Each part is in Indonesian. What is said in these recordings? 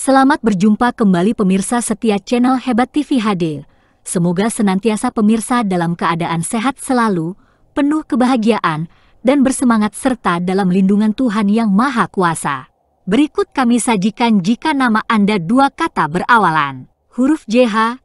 Selamat berjumpa kembali pemirsa setia channel Hebat TV HD. Semoga senantiasa pemirsa dalam keadaan sehat selalu, penuh kebahagiaan, dan bersemangat serta dalam lindungan Tuhan Yang Maha Kuasa. Berikut kami sajikan jika nama Anda dua kata berawalan. Huruf JH,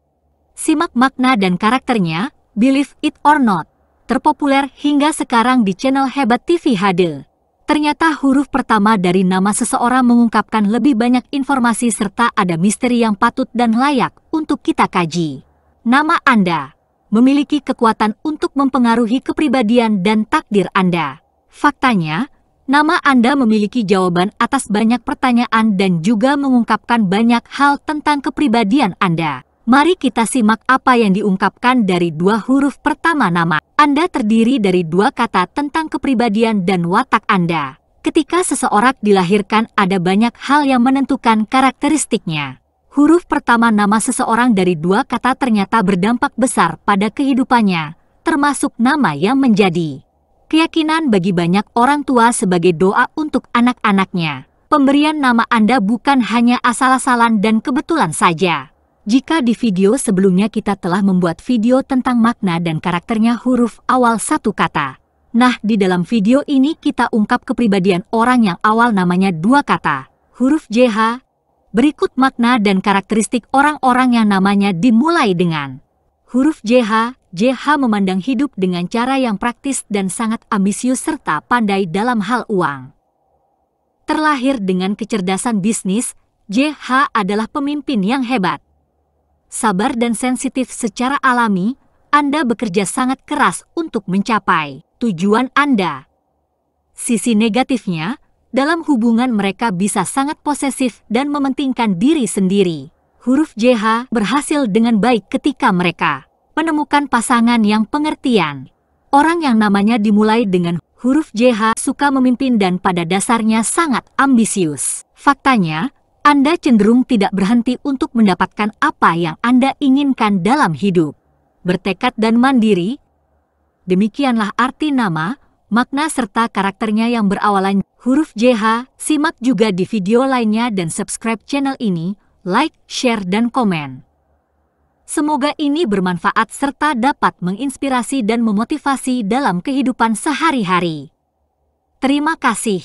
simak makna dan karakternya, believe it or not. Terpopuler hingga sekarang di channel Hebat TV HD. Ternyata huruf pertama dari nama seseorang mengungkapkan lebih banyak informasi serta ada misteri yang patut dan layak untuk kita kaji. Nama Anda memiliki kekuatan untuk mempengaruhi kepribadian dan takdir Anda. Faktanya, nama Anda memiliki jawaban atas banyak pertanyaan dan juga mengungkapkan banyak hal tentang kepribadian Anda. Mari kita simak apa yang diungkapkan dari dua huruf pertama nama. Anda terdiri dari dua kata tentang kepribadian dan watak Anda. Ketika seseorang dilahirkan, ada banyak hal yang menentukan karakteristiknya. Huruf pertama nama seseorang dari dua kata ternyata berdampak besar pada kehidupannya, termasuk nama yang menjadi keyakinan bagi banyak orang tua sebagai doa untuk anak-anaknya. Pemberian nama Anda bukan hanya asal-asalan dan kebetulan saja jika di video sebelumnya kita telah membuat video tentang makna dan karakternya huruf awal satu kata. Nah, di dalam video ini kita ungkap kepribadian orang yang awal namanya dua kata, huruf JH. Berikut makna dan karakteristik orang-orang yang namanya dimulai dengan huruf JH. JH memandang hidup dengan cara yang praktis dan sangat ambisius serta pandai dalam hal uang. Terlahir dengan kecerdasan bisnis, JH adalah pemimpin yang hebat sabar dan sensitif secara alami, Anda bekerja sangat keras untuk mencapai tujuan Anda. Sisi negatifnya, dalam hubungan mereka bisa sangat posesif dan mementingkan diri sendiri. Huruf JH berhasil dengan baik ketika mereka menemukan pasangan yang pengertian. Orang yang namanya dimulai dengan huruf JH suka memimpin dan pada dasarnya sangat ambisius. Faktanya, anda cenderung tidak berhenti untuk mendapatkan apa yang Anda inginkan dalam hidup. Bertekad dan mandiri, demikianlah arti nama, makna serta karakternya yang berawalan huruf JH. Simak juga di video lainnya dan subscribe channel ini, like, share, dan komen. Semoga ini bermanfaat serta dapat menginspirasi dan memotivasi dalam kehidupan sehari-hari. Terima kasih.